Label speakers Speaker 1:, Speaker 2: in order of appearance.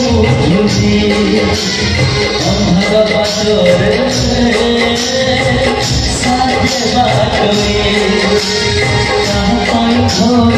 Speaker 1: এই মখির চষমাহে দিল তো সাহারা এই মখির চষমাহে দুলাভ বলি অন্ধ বাসরে সাজে বাটরে তাহাই ঘোরা